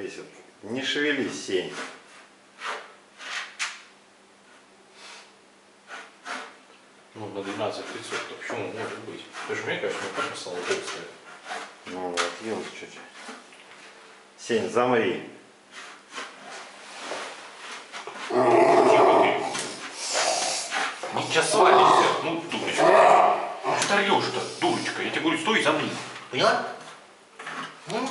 это зависит. Не шевелись, Сень. Ну, на 12 500, то почему может быть? Ты же мне, конечно, не так стало стоит. Ну отъелся чуть-чуть. Сень, замри. Тихо сейчас свалишься. Ну, дурочка. Что орешь-то, дурочка? Я тебе говорю, стой и замри. Поняла? Ну,